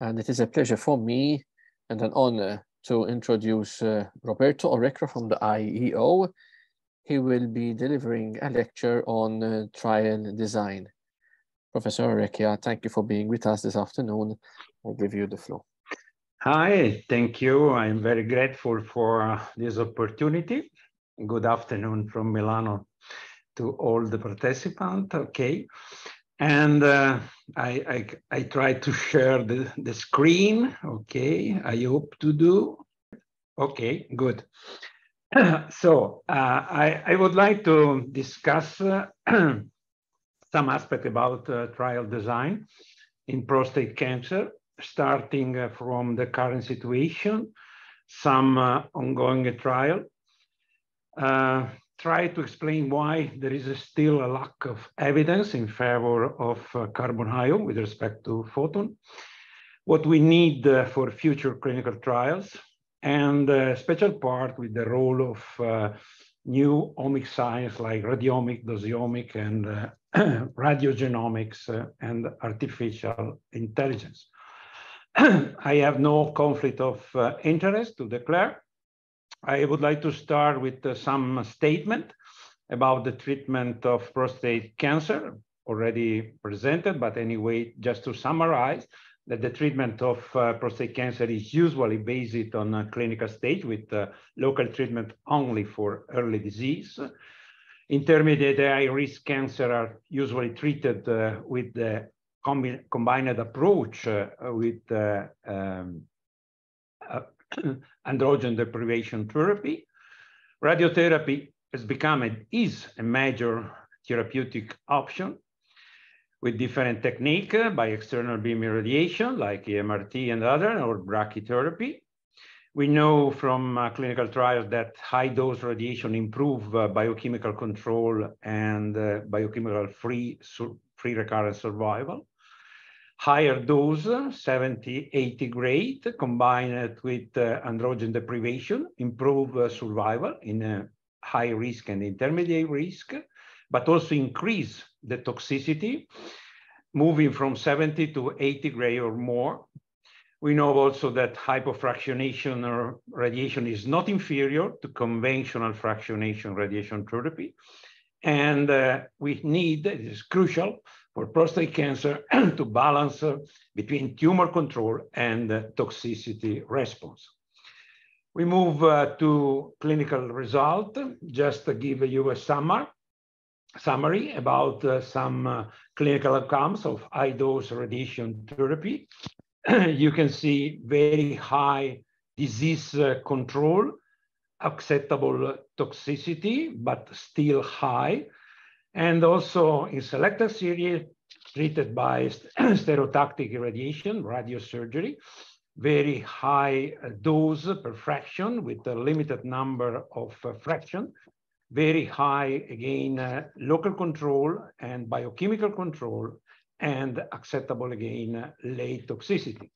And it is a pleasure for me and an honor to introduce uh, Roberto Orecchia from the IEO. He will be delivering a lecture on uh, trial design. Professor Orecchia, thank you for being with us this afternoon. I'll give you the floor. Hi, thank you. I'm very grateful for uh, this opportunity. Good afternoon from Milano to all the participants. Okay. And uh, I, I, I try to share the, the screen. Okay, I hope to do. Okay, good. so uh, I, I would like to discuss uh, some aspect about uh, trial design in prostate cancer, starting uh, from the current situation, some uh, ongoing trial, try to explain why there is still a lack of evidence in favor of uh, carbon ion with respect to photon, what we need uh, for future clinical trials, and a special part with the role of uh, new omic science like radiomic, dosiomic, and uh, radiogenomics uh, and artificial intelligence. I have no conflict of uh, interest to declare. I would like to start with uh, some statement about the treatment of prostate cancer already presented, but anyway, just to summarize that the treatment of uh, prostate cancer is usually based on a clinical stage with uh, local treatment only for early disease. Intermediate high risk cancer are usually treated uh, with the combi combined approach uh, with uh, um, androgen deprivation therapy. Radiotherapy has become and is a major therapeutic option with different technique uh, by external beam irradiation like IMRT and other or brachytherapy. We know from uh, clinical trials that high dose radiation improve uh, biochemical control and uh, biochemical free, free recurrent survival higher dose, 70, 80 gray, combined with uh, androgen deprivation, improve uh, survival in high risk and intermediate risk, but also increase the toxicity, moving from 70 to 80 gray or more. We know also that hypofractionation or radiation is not inferior to conventional fractionation radiation therapy. And uh, we need, it is crucial, for prostate cancer to balance uh, between tumor control and uh, toxicity response. We move uh, to clinical result, just to give you a summary, summary about uh, some uh, clinical outcomes of high dose radiation therapy. you can see very high disease uh, control, acceptable toxicity, but still high, and also in selected series treated by stereotactic irradiation, radiosurgery, very high uh, dose per fraction with a limited number of uh, fraction, very high, again, uh, local control and biochemical control, and acceptable, again, uh, late toxicity.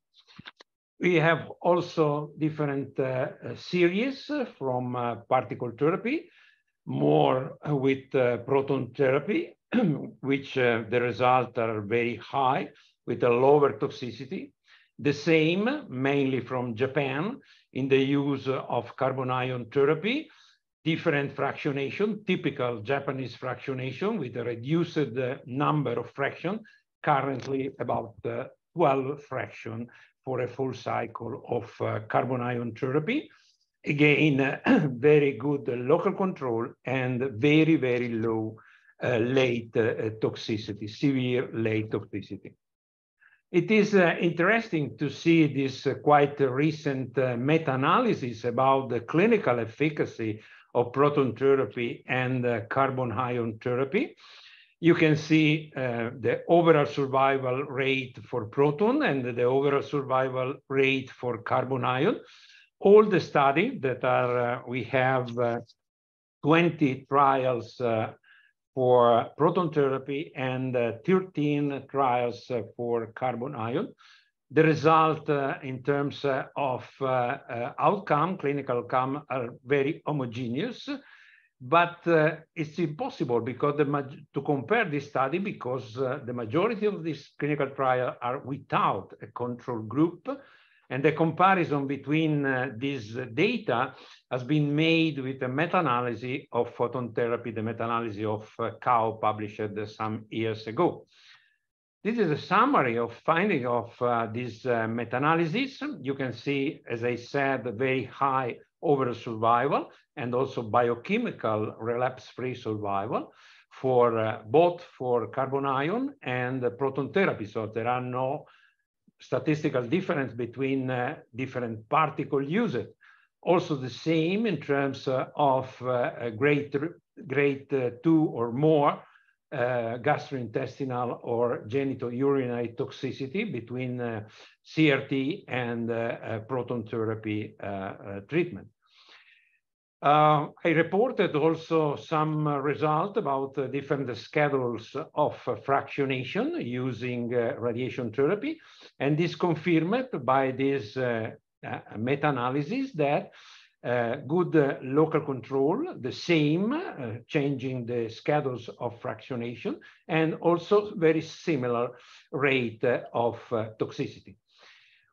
We have also different uh, uh series from particle therapy, more with uh, proton therapy, which uh, the results are very high with a lower toxicity. The same, mainly from Japan, in the use of carbon ion therapy, different fractionation, typical Japanese fractionation with a reduced uh, number of fraction, currently about uh, 12 fraction for a full cycle of uh, carbon ion therapy again, very good local control and very, very low uh, late uh, toxicity, severe late toxicity. It is uh, interesting to see this uh, quite recent uh, meta-analysis about the clinical efficacy of proton therapy and uh, carbon ion therapy. You can see the overall survival rate for proton and the overall survival rate for carbon ion all the study that are, uh, we have uh, 20 trials uh, for proton therapy and 13 trials for carbon ion. The result in terms of outcome, clinical outcome, are very homogeneous but uh, it's impossible because to compare this study because uh, the majority of this clinical trial are without a control group and the comparison between uh, these data has been made with a meta-analysis of photon therapy, the meta-analysis of uh, Kao published some years ago. This is a summary of finding of uh, this uh, meta-analysis. You can see, as I said, very high overall survival and also biochemical relapse-free survival for uh, both for carbon ion and proton therapy. So there are no statistical difference between uh, different particle used. Also the same in terms uh, of uh, grade, uh, two or more uh, gastrointestinal or genitourinary toxicity between CRT and proton therapy treatment. Uh, I reported also some uh, result about uh, different schedules of fractionation using radiation therapy. And this confirmed by this meta-analysis that uh, good uh, local control, the same, uh, changing the schedules of fractionation, and also very similar rate of toxicity.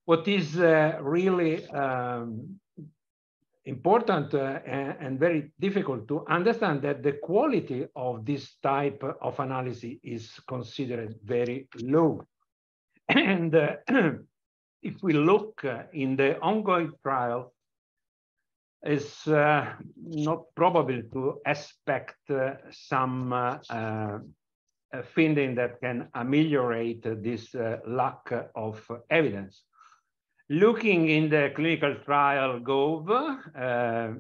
What is really um, important uh, and very difficult to understand that the quality of this type of analysis is considered very low. And uh, if we look uh, in the ongoing trial, it's uh, not probable to expect uh, some uh, finding that can ameliorate this lack of evidence. Looking in the clinical trial gov, uh,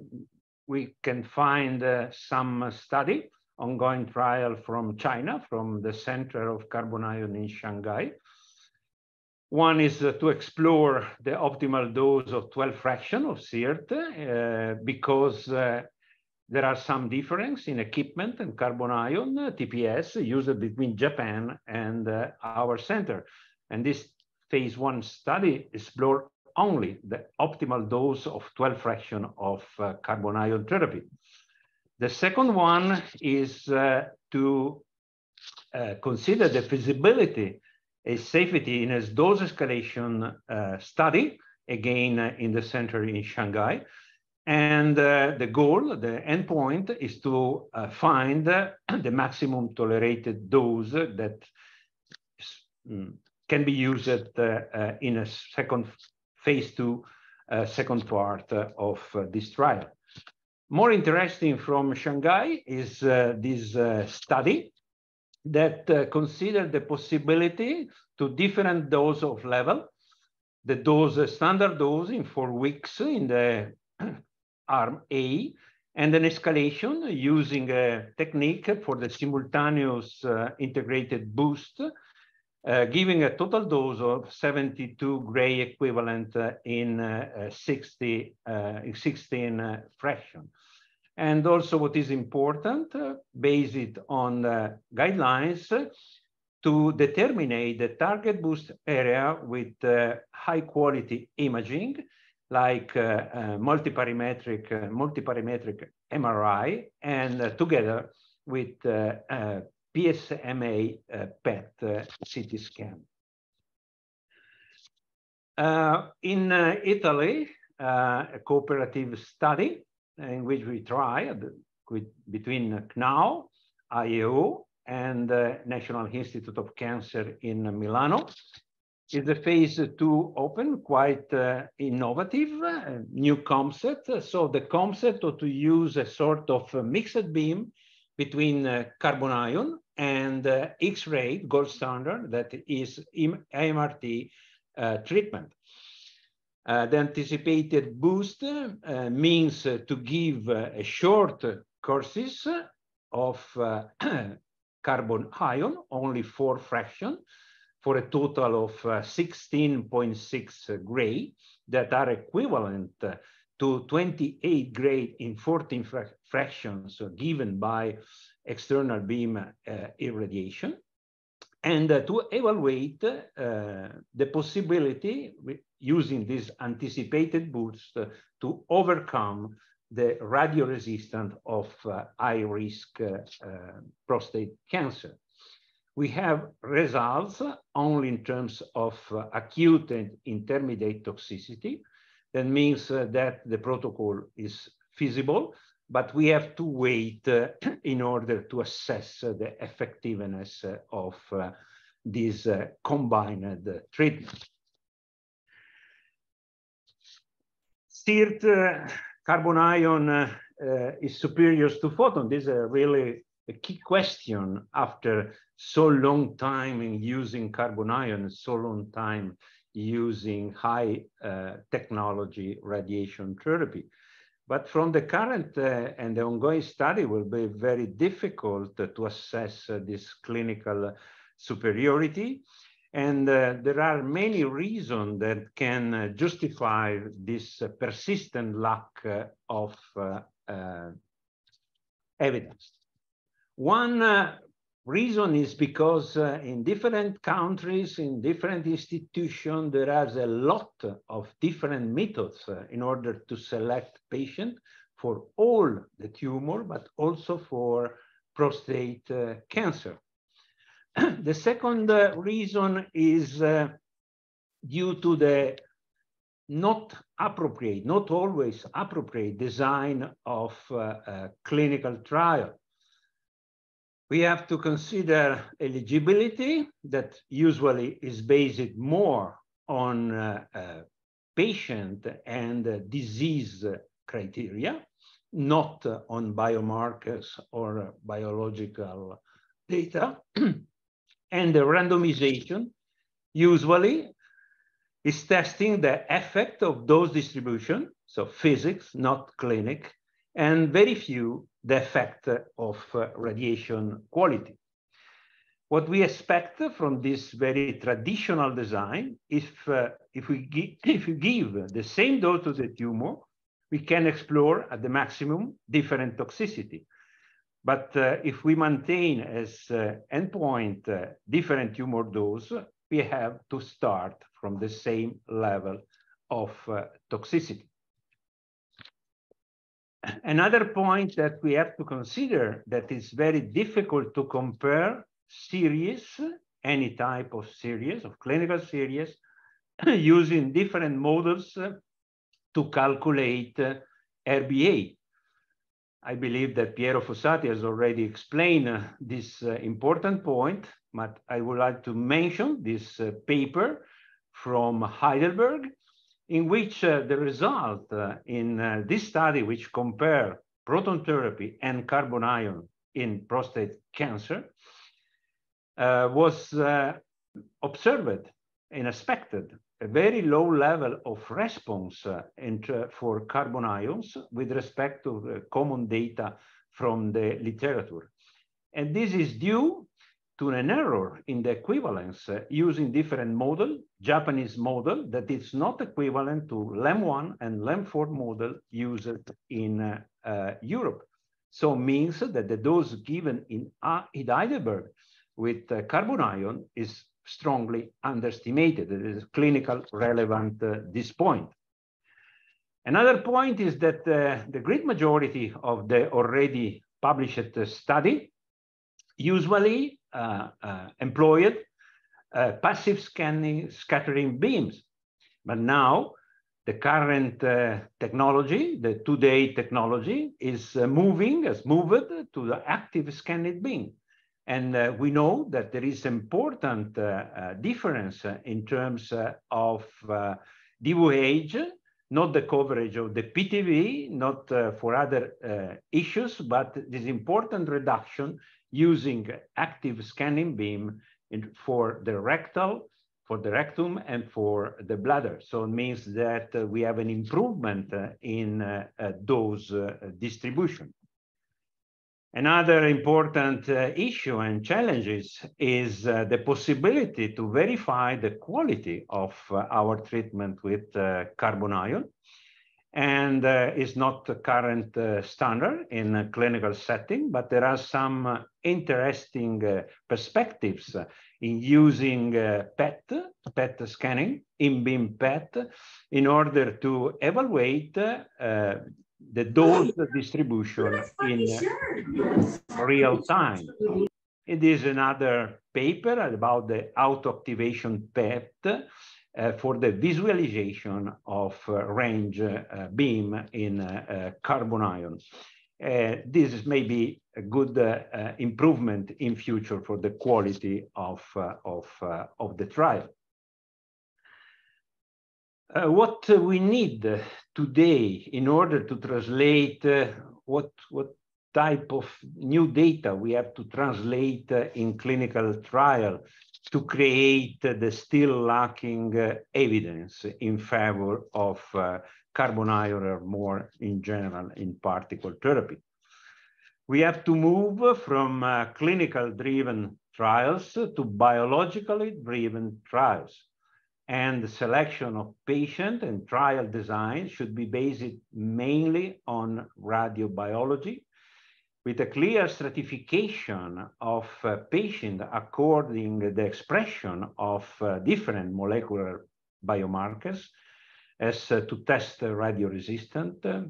we can find uh, some study, ongoing trial from China, from the Center of Carbon Ion in Shanghai. One is uh, to explore the optimal dose of 12 fraction of CIRT because there are some difference in equipment and carbon ion TPS used between Japan and our center. And this phase one study explored only the optimal dose of 12 fraction of uh, carbon ion therapy. The second one is uh, to uh, consider the feasibility and safety in a dose escalation uh, study, again uh, in the center in Shanghai. And uh, the goal, the endpoint, is to find the maximum tolerated dose that mm, can be used uh, uh, in a second phase two, uh, second part of this trial. More interesting from Shanghai is this study that uh, consider the possibility to different dose of level, the dose standard dose in four weeks in the arm A, and an escalation using a technique for the simultaneous integrated boost uh, giving a total dose of 72 gray equivalent uh, in uh, 60, 16 fraction. And also what is important, based on guidelines, to determine the target boost area with high quality imaging, like uh, uh, multiparametric, uh, multiparametric MRI, and together with PSMA uh, PET uh, CT scan. Uh, in Italy, a cooperative study in which we tried with, between CNAO, IEO, and National Institute of Cancer in Milano. Is the phase two open, quite uh, innovative, uh, new concept. So the concept to use a sort of mixed beam between uh, carbon ion and uh, X-ray gold standard that is IMRT uh, treatment. Uh, the anticipated boost uh, means uh, to give a short courses of carbon ion, only four fraction, for a total of 16.6 gray that are equivalent to 28 gray in 14 fra fractions given by external beam uh, irradiation and uh, to evaluate uh, the possibility using this anticipated boost to overcome the radio-resistant of uh, high-risk uh, prostate cancer. We have results only in terms of acute and intermediate toxicity. That means uh, that the protocol is feasible, but we have to wait uh, in order to assess the effectiveness of this combined treatment. CIRT carbon ion uh, uh, is superior to photon? This is a really a key question after so long time in using carbon ion, so long time using high uh, technology radiation therapy. But from the current uh, and the ongoing study will be very difficult to assess uh, this clinical superiority. And uh, there are many reasons that can uh, justify this uh, persistent lack uh, of uh, evidence. One reason is because in different countries, in different institutions, there is a lot of different methods in order to select patient for all the tumor, but also for prostate cancer. the second uh, reason is uh, due to the not appropriate, not always appropriate design of uh, clinical trial. We have to consider eligibility that usually is based more on uh, uh, patient and uh, disease criteria, not on biomarkers or biological data. And the randomization usually is testing the effect of dose distribution, so physics, not clinic, and very few the effect of uh, radiation quality. What we expect from this very traditional design, if, uh, if, we if we give the same dose to the tumor, we can explore at the maximum different toxicity. But uh, if we maintain as uh, endpoint uh, different tumor dose, we have to start from the same level of uh, toxicity. Another point that we have to consider that is very difficult to compare series, any type of series, of clinical series, using different models to calculate uh, RBE. I believe that Piero Fossati has already explained uh, this uh, important point, but I would like to mention this paper from Heidelberg, in which uh, the result uh, in uh, this study, which compare proton therapy and carbon ion in prostate cancer, was observed and expected a very low level of response uh, for carbon ions with respect to common data from the literature. And this is due to an error in the equivalence uh, using different model, Japanese model that is not equivalent to LEM1 and LEM4 model used in uh, uh, Europe. So means that the dose given in, uh, in Heidelberg with uh, carbon ion is strongly underestimated. It is clinical relevant uh, this point. Another point is that the great majority of the already published study usually employed uh, passive scanning scattering beams. But now the current technology, the two-day technology is moving, has moved to the active scanning beam. And uh, we know that there is important uh, uh, difference in terms of DVH, not the coverage of the PTV, not for other issues, but this important reduction using active scanning beam in, for the rectal, for the rectum and for the bladder. So it means that uh, we have an improvement uh, in uh, dose distribution. Another important uh, issue and challenges is uh, the possibility to verify the quality of uh, our treatment with uh, carbon ion and uh, is not the current uh, standard in a clinical setting, but there are some interesting perspectives in using PET, PET scanning, in-beam PET, in order to evaluate the dose distribution in real time. It is another paper about the auto-activation PET uh, for the visualization of uh, range uh, beam in uh, carbon ions. Uh, this is maybe a good uh, improvement in future for the quality of, of, of the trial. What we need today in order to translate what, what type of new data we have to translate in clinical trial to create the still lacking uh, evidence in favor of uh, carbon ion or more in general in particle therapy. We have to move from uh, clinical driven trials to biologically driven trials. And the selection of patient and trial design should be based mainly on radiobiology with a clear stratification of uh, patient according the expression of uh, different molecular biomarkers as uh, to test radioresistant, uh,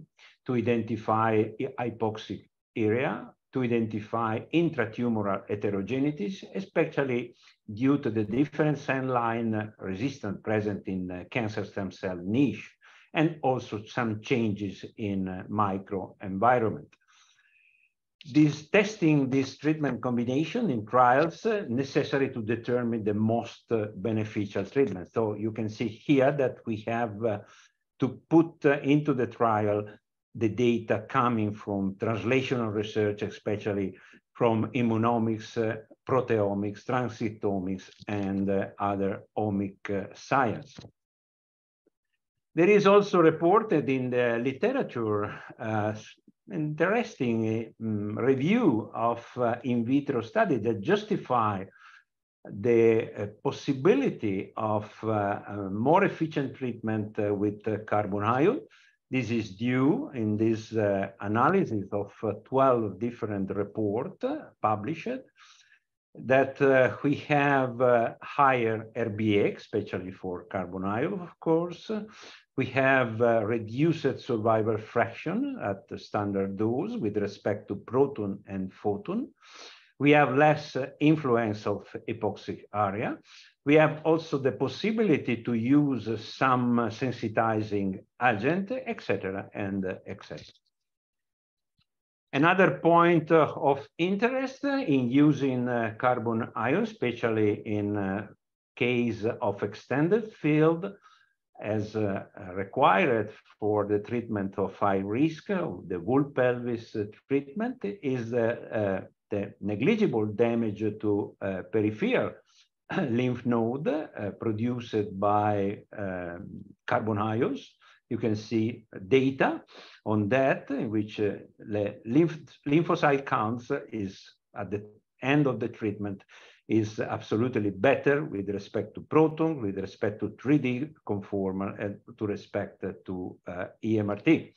to identify hypoxic area, to identify intratumoral heterogeneities, especially due to the different cell line resistance present in cancer stem cell niche, and also some changes in uh, microenvironment this testing this treatment combination in trials uh, necessary to determine the most uh, beneficial treatment. So you can see here that we have uh, to put uh, into the trial the data coming from translational research, especially from immunomics, uh, proteomics, transcriptomics, and uh, other omic science. There is also reported in the literature an interesting um, review of uh, in vitro study that justify the uh, possibility of uh, more efficient treatment uh, with uh, carbon ion. This is due in this uh, analysis of 12 different reports published that we have higher RBE, especially for carbon ion, of course, we have uh, reduced survival fraction at the standard dose with respect to proton and photon. We have less uh, influence of hypoxic area. We have also the possibility to use some sensitizing agent, etc., and uh, etc. Another point uh, of interest in using uh, carbon ion, especially in uh, case of extended field, as uh, required for the treatment of high risk, the whole pelvis treatment is uh, the negligible damage to uh, peripheral lymph node uh, produced by um, carbon ions. You can see data on that in which uh, the lymph lymphocyte counts is at the end of the treatment is absolutely better with respect to proton, with respect to 3D conformal, and to respect to uh, IMRT.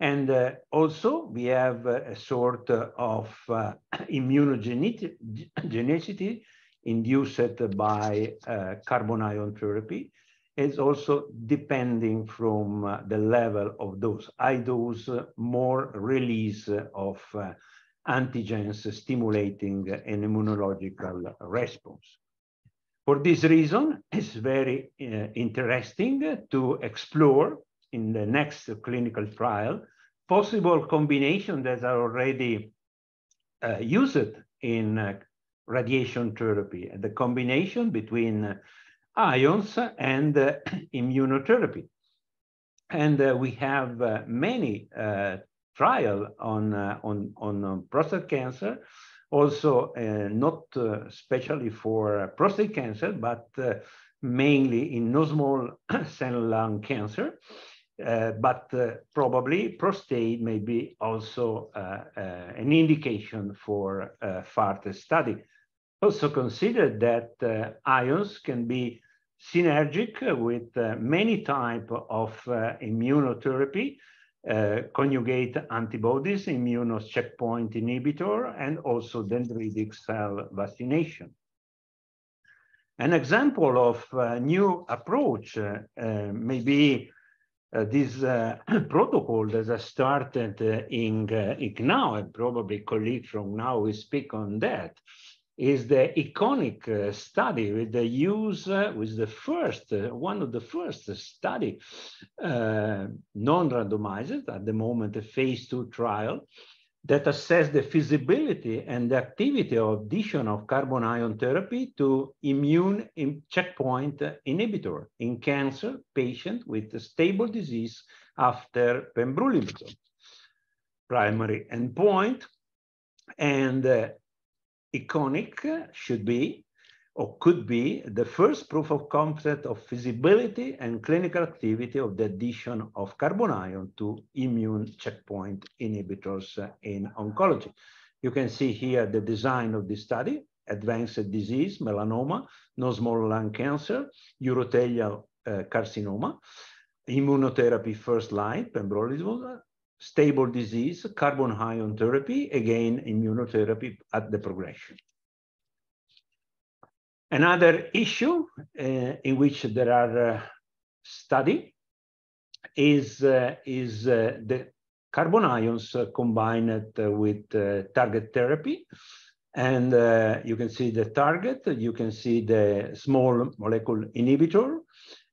And uh, also we have a sort of uh, immunogenicity induced by uh, carbon ion therapy. It's also depending from uh, the level of dose. High dose, more release of uh, antigens stimulating an immunological response. For this reason, it's very uh, interesting to explore in the next clinical trial possible combinations that are already uh, used in uh, radiation therapy, the combination between ions and uh, immunotherapy. And uh, we have uh, many trial on, uh, on, on prostate cancer, also uh, not uh, especially for prostate cancer, but mainly in non-small cell lung cancer. Uh, but uh, probably prostate may be also uh, an indication for further study. Also consider that ions can be synergic with many type of immunotherapy, uh, conjugate antibodies, immune checkpoint inhibitor, and also dendritic cell vaccination. An example of new approach uh, uh, may be uh, this uh, protocol that has started uh, in uh, ICNAO, and probably colleagues from now will speak on that, is the ICONIC uh, study with the use, uh, with the first, uh, one of the first study, uh, non-randomized, at the moment a phase two trial, that assess the feasibility and the activity of addition of carbon ion therapy to immune checkpoint inhibitor in cancer patient with stable disease after pembrolizumab. Primary endpoint and uh, ICONIC should be or could be the first proof of concept of feasibility and clinical activity of the addition of carbon ion to immune checkpoint inhibitors in oncology. You can see here the design of the study, advanced disease, melanoma, non-small lung cancer, urothelial uh, carcinoma, immunotherapy first line, pembrolizumab, stable disease, carbon ion therapy, again, immunotherapy at the progression. Another issue uh, in which there are uh, study is, uh, is uh, the carbon ions uh, combined uh, with target therapy. And you can see the target, you can see the small molecule inhibitor,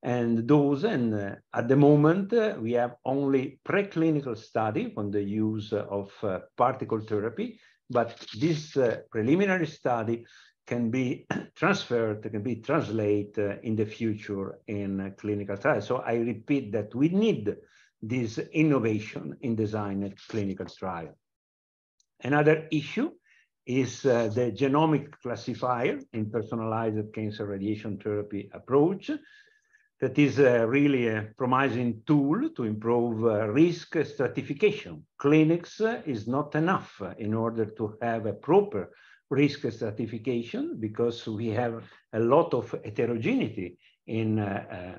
and those, and uh, at the moment, uh, we have only preclinical study on the use of uh, particle therapy, but this preliminary study can be transferred, can be translated in the future in clinical trials. So I repeat that we need this innovation in design at clinical trial. Another issue is uh, the genomic classifier in personalized cancer radiation therapy approach that is uh, really a promising tool to improve uh, risk stratification. Clinics uh, is not enough in order to have a proper risk stratification because we have a lot of heterogeneity in uh, uh,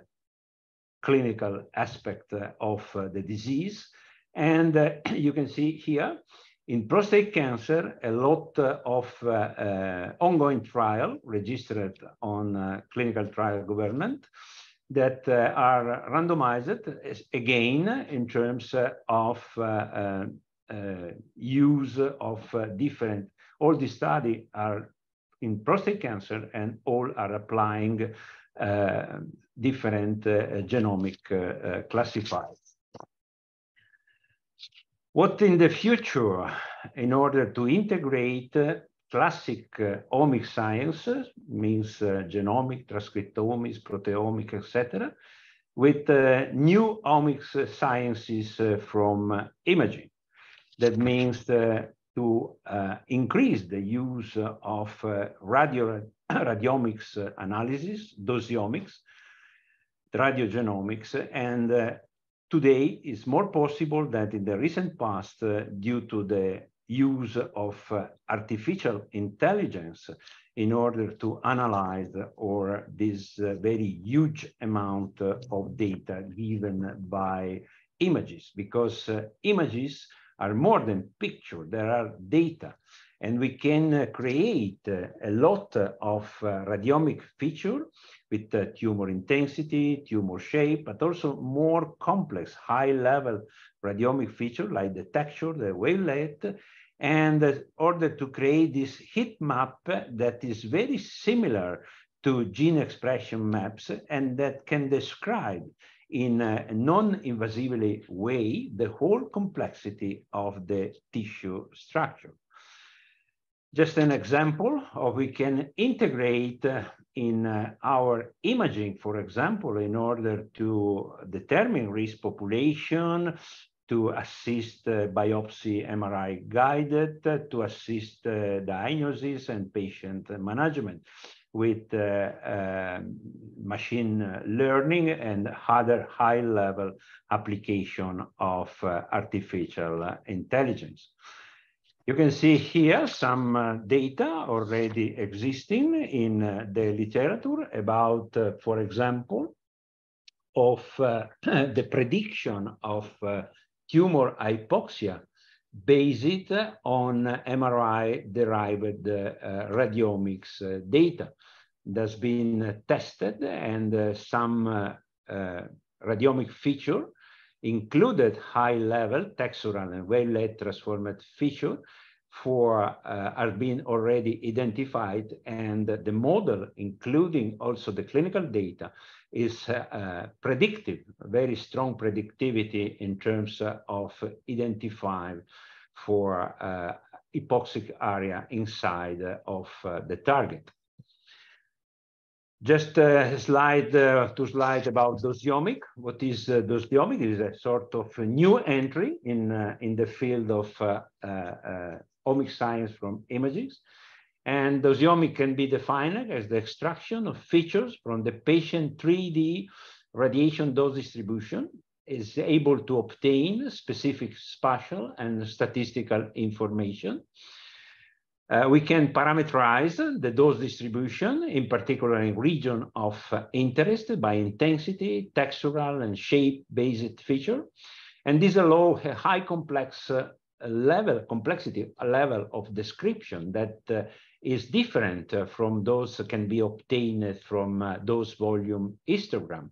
clinical aspect of uh, the disease. And you can see here in prostate cancer, a lot of ongoing trial registered on clinical trial government that uh, are randomized again in terms uh, of uh, use of different, all the study are in prostate cancer and all are applying uh, different uh, genomic uh, classifiers. What in the future, in order to integrate classic uh, omic sciences, means uh, genomic, transcriptomics, proteomics, etc., with uh, new omics sciences from imaging. That means to increase the use of radio, radiomics analysis, dosiomics, radiogenomics, and today is more possible than in the recent past uh, due to the use of uh, artificial intelligence in order to analyze or this uh, very huge amount uh, of data given by images. Because uh, images are more than picture there are data. And we can uh, create uh, a lot of radiomic feature with tumor intensity tumor shape but also more complex high level radiomic feature like the texture, the wavelength, and in order to create this heat map that is very similar to gene expression maps and that can describe in a non-invasively way the whole complexity of the tissue structure. Just an example of we can integrate in uh, our imaging, for example, in order to determine risk population, to assist uh, biopsy MRI guided, uh, to assist uh, diagnosis and patient management with uh, um, machine learning and other high level application of uh, artificial intelligence. You can see here some uh, data already existing in the literature about, for example, of the prediction of tumor hypoxia based on MRI-derived uh, radiomics uh, data that's been tested and uh, some radiomic feature included high-level textural and wavelet transformed feature for uh, are being already identified and the model, including also the clinical data, is uh, predictive, very strong predictivity in terms of identifying for uh, hypoxic area inside of uh, the target. Just a slide uh, to slide about dosiomic. What is uh, dosiomic? It is a sort of a new entry in, uh, in the field of uh, uh, uh, omic science from images. And dosiomic can be defined as the extraction of features from the patient 3D radiation dose distribution is able to obtain specific spatial and statistical information uh, we can parameterize the dose distribution, in particular in region of uh, interest by intensity, textural, and shape-based feature. And this allow a high complex uh, level, complexity level of description that uh, is different from those can be obtained from dose volume histogram.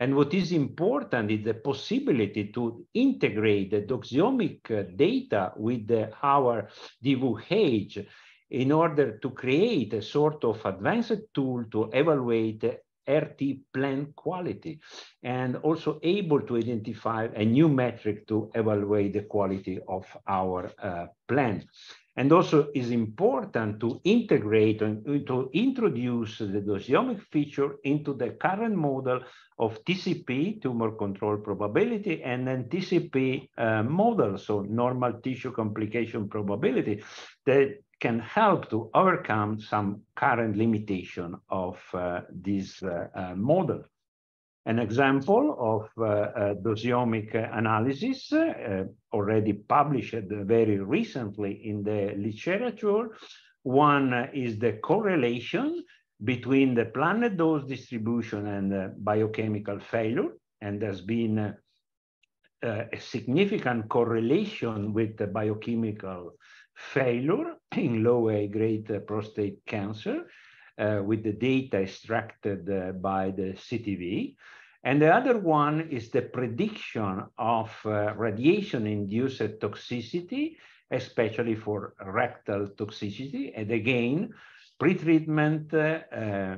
And what is important is the possibility to integrate the dosiomic uh, data with the, our DVH in order to create a sort of advanced tool to evaluate RT plan quality and also able to identify a new metric to evaluate the quality of our uh, plan. And also is important to integrate and to introduce the dosiomic feature into the current model of TCP, tumor control probability, and NTCP uh, model, so normal tissue complication probability, that can help to overcome some current limitation of uh, this uh, uh, model. An example of uh, uh, dosiomic analysis uh, already published very recently in the literature. One is the correlation between the planned dose distribution and biochemical failure. And there's been uh, a significant correlation with the biochemical failure in low A-grade prostate cancer uh, with the data extracted uh, by the CTV. And the other one is the prediction of uh, radiation-induced toxicity, especially for rectal toxicity. And again, pretreatment uh, uh,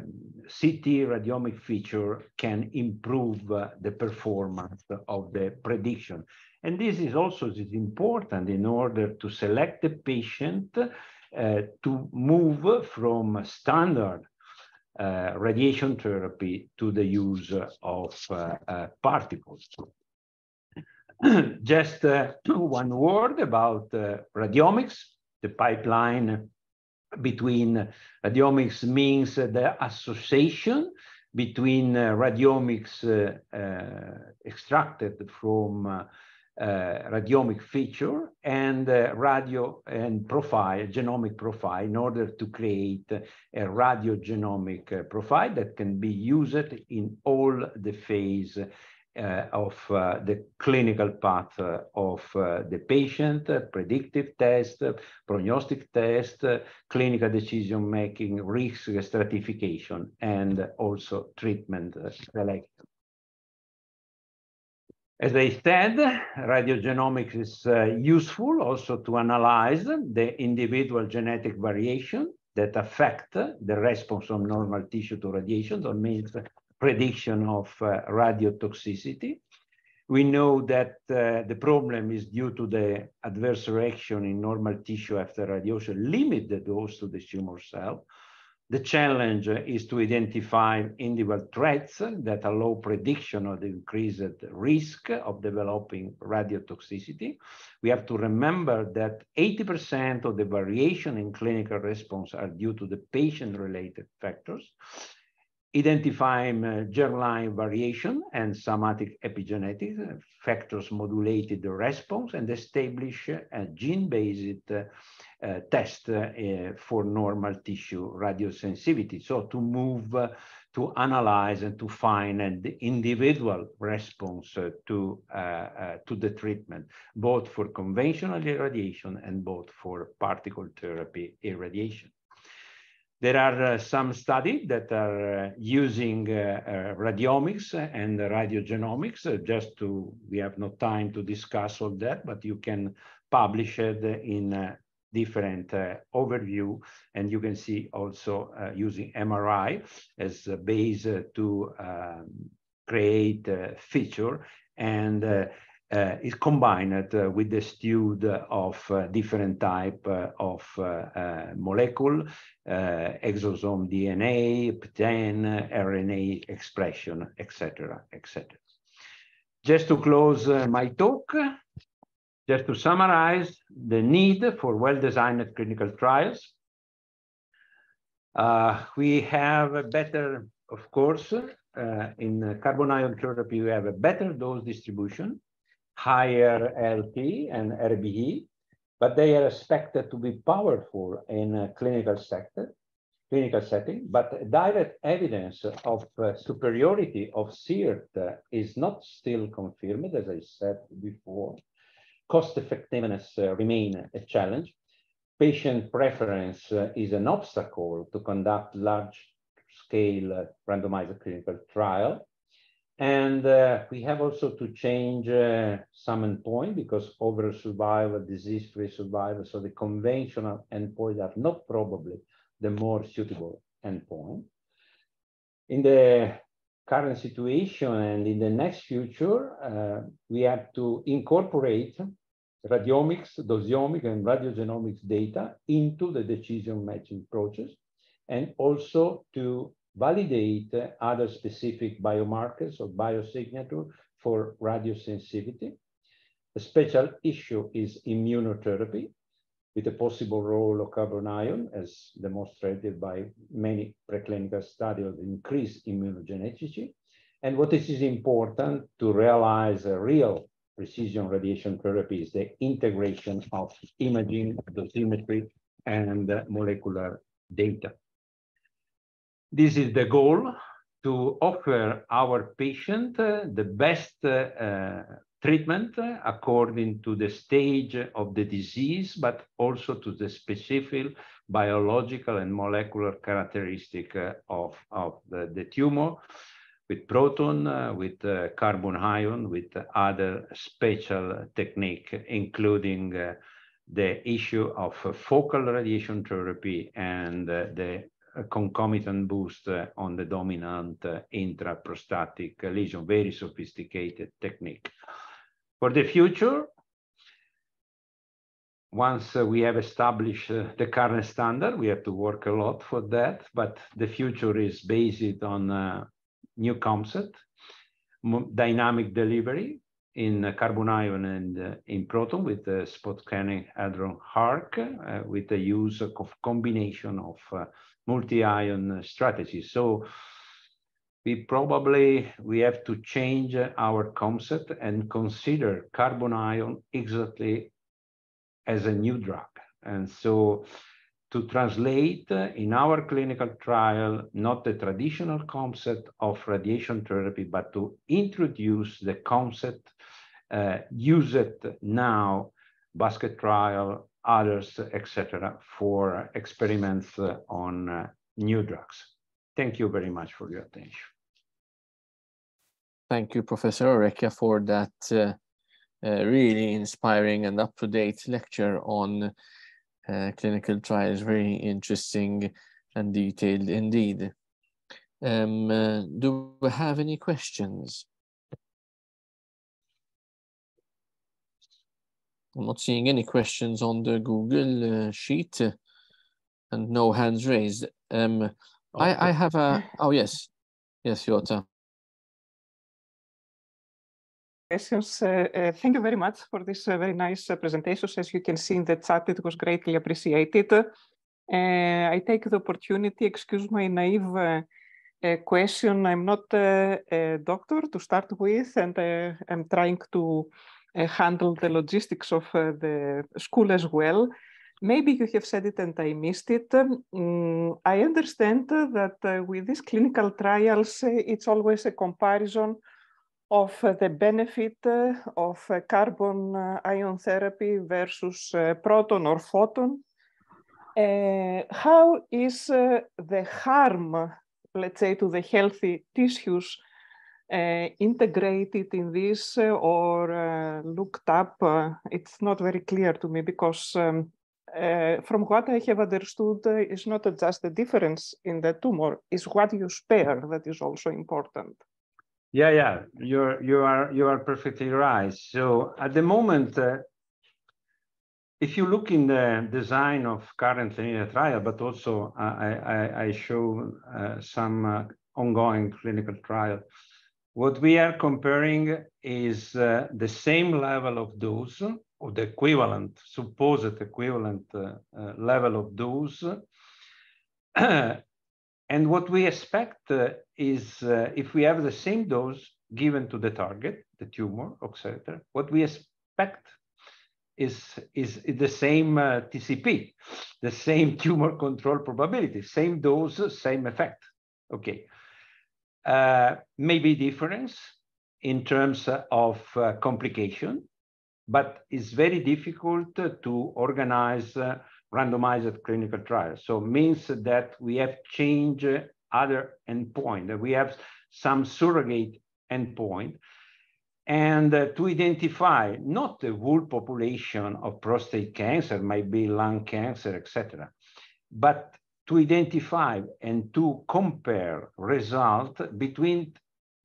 CT radiomic feature can improve uh, the performance of the prediction. And this is also is important in order to select the patient uh, to move from standard uh, radiation therapy to the use of uh, uh particles. Just uh, one word about uh, radiomics. The pipeline between radiomics means the association between radiomics extracted from uh, radiomic feature and uh, radio and profile, genomic profile, in order to create a radiogenomic uh, profile that can be used in all the phase uh, of uh, the clinical path uh, of the patient, predictive test, prognostic test, clinical decision-making, risk stratification, and also treatment selection. As I said, radiogenomics is uh, useful also to analyze the individual genetic variation that affect the response of normal tissue to radiation, that means prediction of uh, radiotoxicity. We know that uh, the problem is due to the adverse reaction in normal tissue after radiation, limit the dose to the tumor cell. The challenge is to identify individual threats that allow prediction of the increased risk of developing radiotoxicity. We have to remember that 80% of the variation in clinical response are due to the patient-related factors. Identifying uh, germline variation and somatic epigenetics factors modulated the response and establish a gene-based uh, uh, test uh, for normal tissue radiosensitivity. So to move uh, to analyze and to find an individual response to, to the treatment, both for conventional irradiation and both for particle therapy irradiation. There are uh, some studies that are uh, using uh, uh radiomics and radiogenomics, uh, just to, we have no time to discuss all that, but you can publish it in different overview. And you can see also using MRI as a base to um, create a feature and uh, is combined uh, with the study of uh, different type of molecule, exosome DNA, PTEN, RNA expression, etc., etc. Just to close my talk, just to summarize the need for well-designed clinical trials. Uh, we have a better, of course, uh, in carbon ion therapy, we have a better dose distribution higher LET and RBE, but they are expected to be powerful in clinical sector, clinical setting, but direct evidence of uh, superiority of CIRT is not still confirmed, as I said before. Cost effectiveness uh, remain a challenge. Patient preference uh, is an obstacle to conduct large scale uh, randomized clinical trial. And uh, we have also to change uh, some endpoint because overall survival, disease-free survival, so the conventional endpoint are not probably the more suitable endpoint. In the current situation and in the next future, uh, we have to incorporate radiomics, dosiomic, and radiogenomics data into the decision-making process, and also to validate other specific biomarkers or biosignature for radiosensitivity. A special issue is immunotherapy with a possible role of carbon ion as demonstrated by many preclinical studies of increased immunogenicity. And what is important to realize a real precision radiation therapy is the integration of imaging, dosimetry, and molecular data. This is the goal to offer our patient uh, the best uh, treatment according to the stage of the disease, but also to the specific biological and molecular characteristic uh, of, the, tumor with proton, uh, with uh, carbon ion, with other special technique, including uh, the issue of focal radiation therapy and the a concomitant boost uh, on the dominant uh, intraprostatic lesion, very sophisticated technique. For the future, once uh, we have established the current standard, we have to work a lot for that, but the future is based on a new concept, dynamic delivery in carbon ion and in proton with the spot scanning hadron arc, uh, with the use of combination of uh, multi-ion strategies. So we probably, we have to change our concept and consider carbon ion exactly as a new drug. And so to translate in our clinical trial, not the traditional concept of radiation therapy, but to introduce the concept, uh, use it now, basket trial, others, etc., for experiments on uh, new drugs. Thank you very much for your attention. Thank you, Professor Orecchia, for that uh, uh, really inspiring and up-to-date lecture on uh, clinical trials. Very interesting and detailed indeed. Um, uh, do we have any questions? I'm not seeing any questions on the Google uh, sheet uh, and no hands raised. Um, okay. I, I have a, oh yes, yes, Jota. Questions. Uh, uh, thank you very much for this uh, very nice uh, presentation. As you can see in the chat, it was greatly appreciated. I take the opportunity, excuse my naive question. I'm not a doctor to start with, and I'm trying to uh, handle the logistics of uh, the school as well. Maybe you have said it and I missed it. Um, I understand that uh, with these clinical trials, it's always a comparison of the benefit of carbon ion therapy versus proton or photon. uh, how is uh, the harm, let's say, to the healthy tissues uh, integrated in this uh, or uh, looked up? Uh, it's not very clear to me because um, from what I have understood, it's not just the difference in the tumor, it's what you spare that is also important. Yeah, yeah, you're you are you are perfectly right. So at the moment, uh, if you look in the design of current clinical trial, but also I, I, I show uh, some uh, ongoing clinical trial, what we are comparing is uh, the same level of dose or the equivalent, supposed equivalent uh, level of dose And what we expect uh, is uh, if we have the same dose given to the target, the tumor, etc., what we expect is, is the same uh, TCP, the same tumor control probability, same dose, same effect. Okay. Uh, maybe difference in terms of uh, complication, but it's very difficult to organize uh, randomized clinical trials. So means that we have changed other endpoint. We have some surrogate endpoint. And uh, to identify not the whole population of prostate cancer, might be lung cancer, etc., but to identify and to compare result between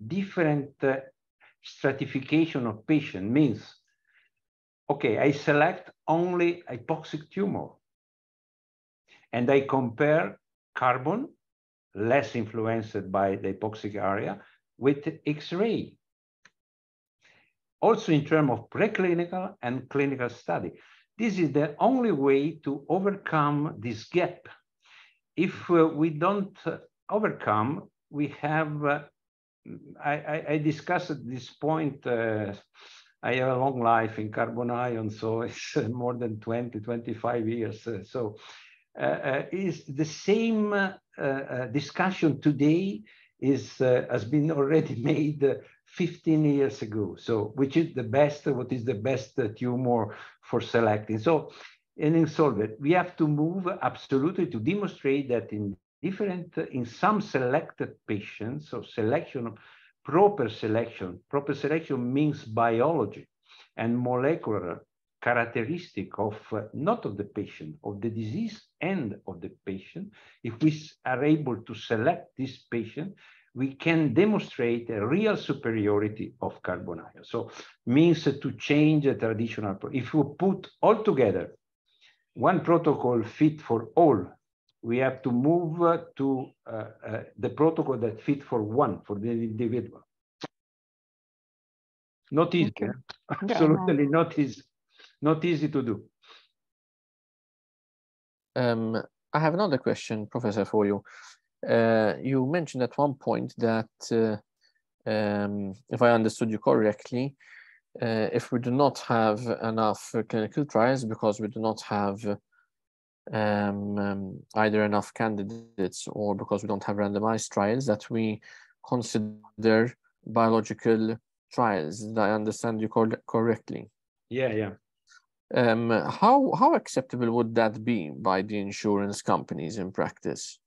different uh, stratification of patient means, okay, I select only hypoxic tumor and I compare carbon, less influenced by the hypoxic area, with X-ray. Also in terms of preclinical and clinical study. This is the only way to overcome this gap. If uh, we don't uh, overcome, we have, uh, I, I, I, discussed at this point, uh, I have a long life in carbon ion, so it's more than 20, 25 years. Uh, so uh, uh, is the same uh, discussion today is has been already made 15 years ago. So which is the best, what is the best tumor for selecting. So and in Solvet, we have to move absolutely to demonstrate that in different, in some selected patients, so selection, proper selection, proper selection means biology and molecular characteristic of uh, not of the patient, of the disease and of the patient, if we are able to select this patient, we can demonstrate a real superiority of carbon ion. So means to change a traditional, if we put all together one protocol fit for all, we have to move uh, to uh, uh, the protocol that fit for one, for the individual. Not easy, okay. absolutely yeah, no. not easy not easy to do. Um, I have another question, Professor, for you. Uh, you mentioned at one point that, uh, um, if I understood you correctly, uh, if we do not have enough clinical trials because we do not have um, um, either enough candidates or because we don't have randomized trials, that we consider biological trials. Did I understand you cor correctly? Yeah, yeah. Um, how how acceptable would that be by the insurance companies in practice?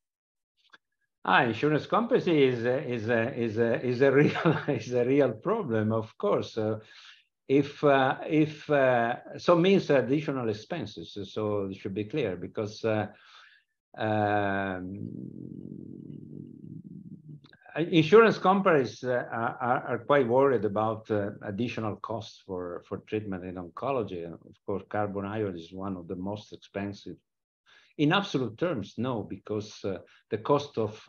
Ah, insurance companies is a, is is a, is a real is a real problem, of course. Uh, if uh, if uh, so means additional expenses, so it should be clear because uh, um, insurance companies uh, are, are, quite worried about uh, additional costs for, for treatment in oncology. Of course, carbon ion is one of the most expensive. In absolute terms, no, because uh, the cost of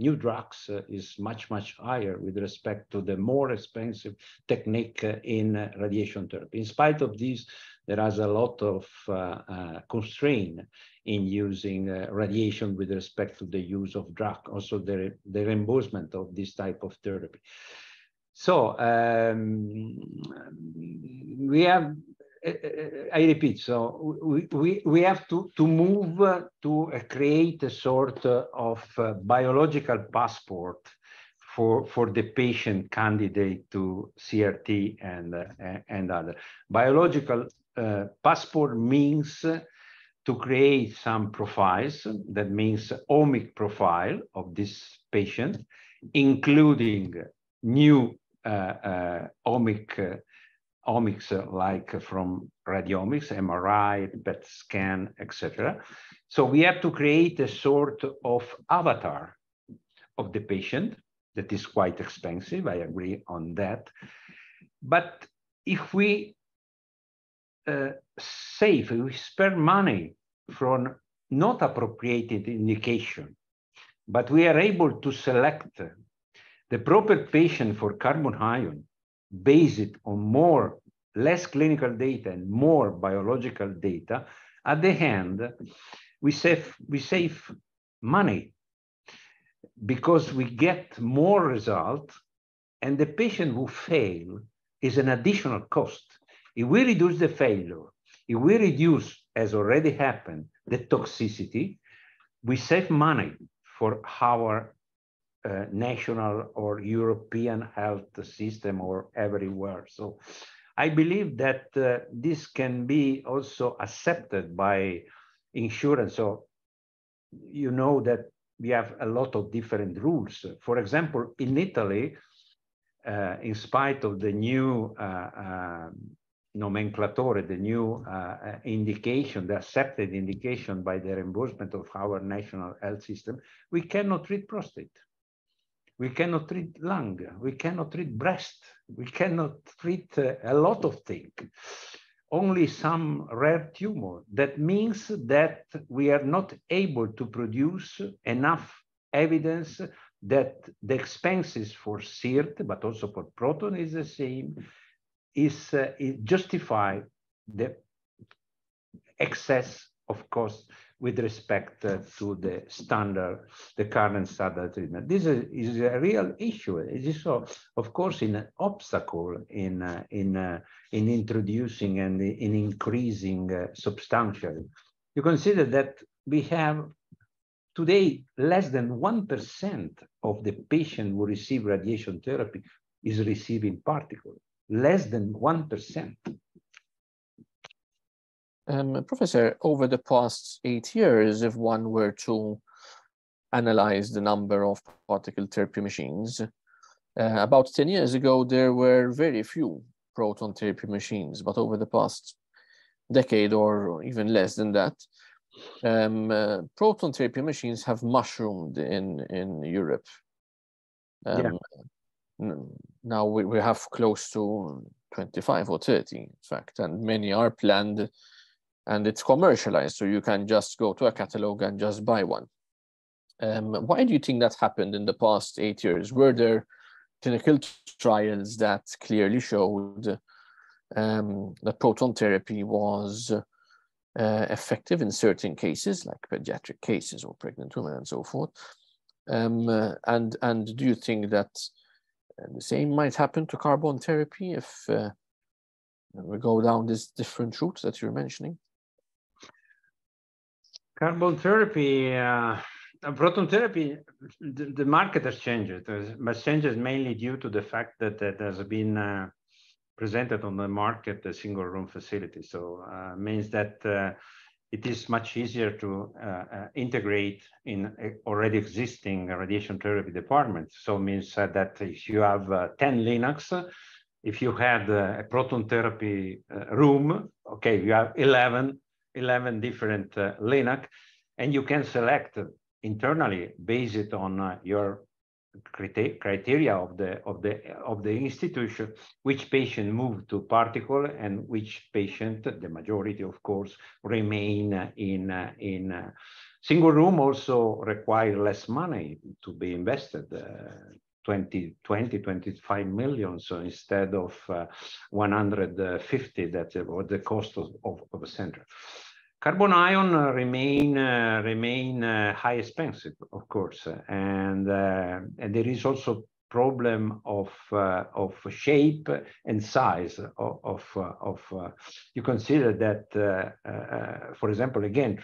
new drugs uh, is much, much higher with respect to the more expensive technique uh, in radiation therapy. In spite of this, there is a lot of constraint in using uh, radiation with respect to the use of drug, also the, the reimbursement of this type of therapy. So um, we have, uh, uh, I repeat, so we, we, we have to, to move uh, to uh, create a sort of uh, biological passport for, for the patient candidate to CIRT and, and other. Biological passport means to create some profiles, that means omic profile of this patient, including new uh, uh, omic uh, omics like from radiomics, MRI, PET scan, etc. So we have to create a sort of avatar of the patient that is quite expensive. I agree on that. But if we uh, save, we spare money from not appropriated indication, but we are able to select the proper patient for carbon ion based on more, less clinical data and more biological data, at the end, we save, we save money because we get more result and the patient who fail is an additional cost. If we reduce the failure, if we reduce, as already happened, the toxicity, we save money for our uh, national or European health system or everywhere. So I believe that uh, this can be also accepted by insurance. So you know that we have a lot of different rules. For example, in Italy, uh, in spite of the new uh, uh, nomenclature, the new uh, uh, indication, the accepted indication by the reimbursement of our national health system, we cannot treat prostate. We cannot treat lung. We cannot treat breast. We cannot treat uh, a lot of things. Only some rare tumor. That means that we are not able to produce enough evidence that the expenses for CIRT, but also for proton is the same, is, uh, is justify the excess of cost with respect uh, to the standard, the current standard treatment. This is, is a real issue. It is, so, of course, an obstacle in, uh, in, uh, in introducing and in increasing uh, substantially. You consider that we have today less than 1% of the patient who receive radiation therapy is receiving particle, less than 1%. Um, Professor, over the past eight years, if one were to analyze the number of particle therapy machines, uh, about 10 years ago, there were very few proton therapy machines, but over the past decade or even less than that, um, uh, proton therapy machines have mushroomed in, in Europe. Um, yeah. Now we, we have close to 25 or 30, in fact, and many are planned and it's commercialized. So you can just go to a catalog and just buy one. Um, why do you think that happened in the past eight years? Were there clinical trials that clearly showed um, that proton therapy was uh, effective in certain cases, like pediatric cases or pregnant women and so forth? Um, uh, and and do you think that uh, the same might happen to carbon therapy if uh, we go down this different route that you're mentioning? Carbon therapy, uh, proton therapy, the, the, market has changed. It has changed mainly due to the fact that it has been uh, presented on the market a single room facility. So uh, means that uh, it is much easier to uh, uh, integrate in already existing radiation therapy departments. So means that if you have 10 Linacs, if you had a proton therapy room, okay, you have 11 11 different uh, Linac, and you can select internally based on uh, your criteria of the of the of the institution which patient move to particle and which patient the majority of course remain in uh, in uh, single room also require less money to be invested uh, 20 20 25 million so instead of uh, 150 that was the cost of, of, of a center. Carbon ion uh, remain uh, remain uh, high expensive, of course, and and there is also problem of uh, of shape and size of of, uh, of uh, you consider that for example again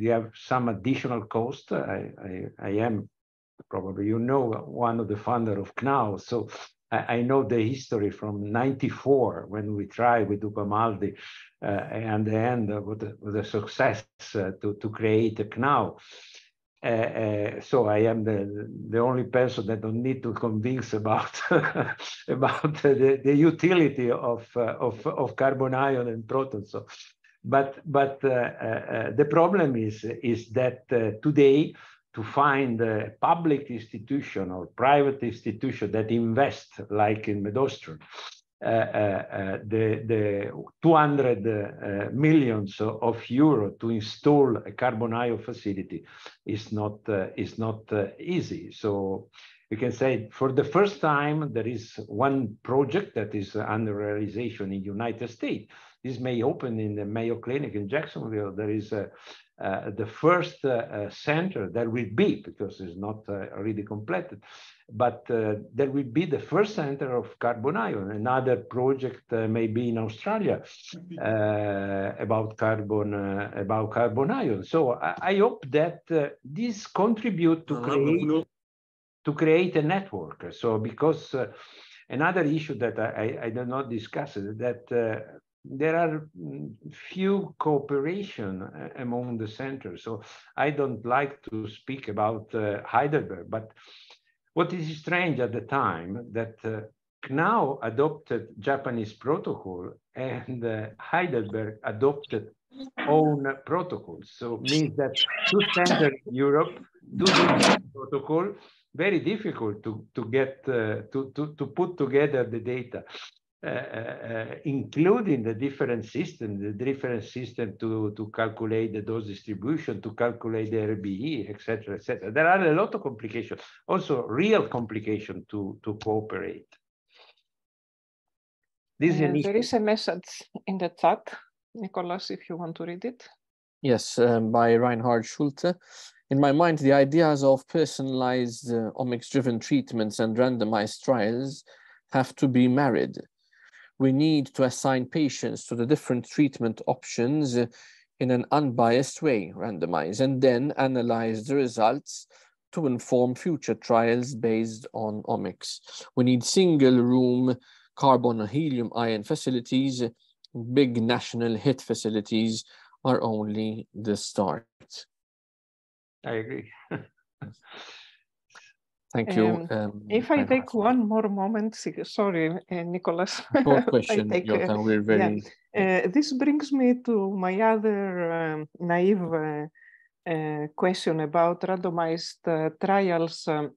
you have some additional cost I, I, I am probably you know one of the founder of CNAO so I, know the history from 94 when we tried with Ugo Amaldi uh, and the end with the, success uh, to, to create CNAO. Uh, uh, so I am the the only person that don't need to convince about about the, the utility of uh, of of carbon ion and proton. So, but but uh, uh, the problem is is that today to find a public institution or private institution that invest like in MedAustron, uh, uh, uh, the, the 200 uh, millions of euro to install a carbon ion facility is not, uh, is not uh, easy. So we can say for the first time, there is one project that is under realization in United States. This may open in the Mayo Clinic in Jacksonville. There is a, uh, the first uh, uh, center that will be, because it's not already completed, but there will be the first center of carbon ion. Another project may be in Australia about carbon about carbon ion. So I, I hope that this contribute to create to create a network. So because another issue that I, I, did not discuss is that uh, there are mm, few cooperation uh, among the centers. So I don't like to speak about uh, Heidelberg, but what is strange at the time that uh, CNAO adopted Japanese protocol and uh, Heidelberg adopted own protocols. So means that two centers in Europe do the protocol, very difficult to, to get, uh, to, to, to put together the data. Uh, uh, including the different system, the different system to, to calculate the dose distribution, to calculate the RBE, etc., etc. There are a lot of complications, also real complication to, to cooperate. This uh, is there is a message in the chat, Nicholas, if you want to read it. Yes, um, by Reinhard Schulte. In my mind, the ideas of personalized uh, omics-driven treatments and randomized trials have to be married we need to assign patients to the different treatment options in an unbiased way, randomize, and then analyze the results to inform future trials based on omics. We need single room carbon helium ion facilities. Big national HIT facilities are only the start. I agree. Thank you. Um, um, if I take one more moment, sorry, uh, Nicholas. Question, take, uh, we're very... Yeah. Uh, this brings me to my other um, naive uh, uh, question about randomized uh, trials. Um,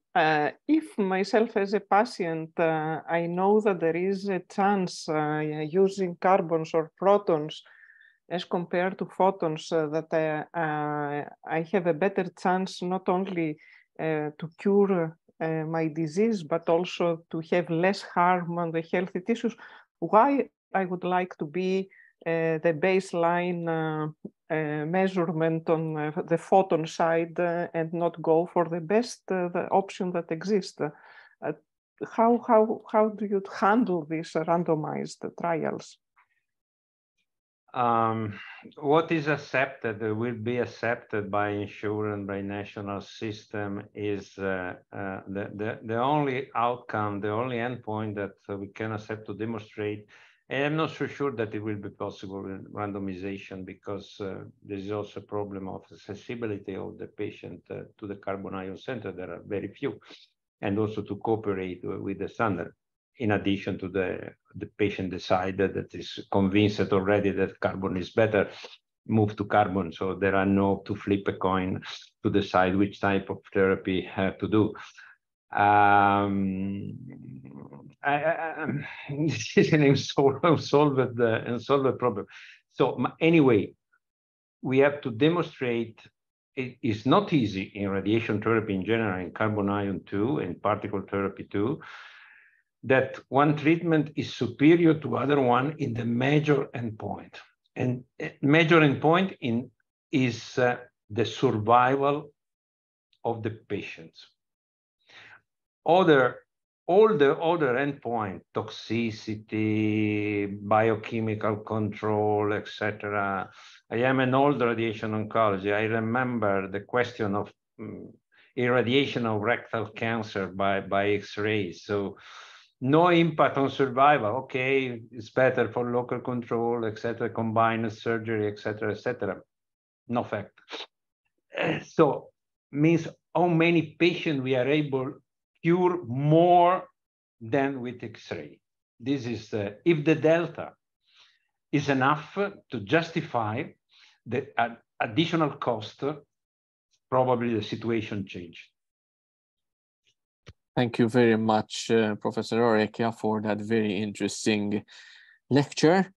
if myself as a patient, I know that there is a chance using carbons or protons as compared to photons that I have a better chance not only uh, to cure uh, my disease, but also to have less harm on the healthy tissues. Why I would like to be uh, the baseline eh, eh, measurement on the photon side and not go for the best the option that exists. how, how, how do you handle these randomized trials? Um, what is accepted uh, will be accepted by insurance by national system is uh, uh, the, the the only outcome the only endpoint that uh, we can accept to demonstrate. And i'm not so sure that it will be possible in randomization because uh, there is also a problem of accessibility of the patient uh, to the carbon ion center. There are very few and also to cooperate with the standard in addition to the, the patient decided that is convinced already that carbon is better, move to carbon. So there are no to flip a coin to decide which type of therapy uh, to do. Um, I, I, this is an unsolved, unsolved, uh, problem. So anyway, we have to demonstrate it is not easy in radiation therapy in general, in carbon ion too, in particle therapy too, that one treatment is superior to other one in the major endpoint. And eh, major endpoint in, is uh, the survival of the patients. Other, all the other endpoint, toxicity, biochemical control, etc. I am an old radiation oncology. I remember the question of um, irradiation of rectal cancer by, by X-rays. So no impact on survival. Okay, it's better for local control, etc., combined surgery, etc., etc. No fact. So means how many patients we are able cure more than with X-ray. This is uh, if the delta is enough to justify the uh, additional cost, probably the situation changed. Thank you very much, uh, Professor Orecchia, for that very interesting lecture.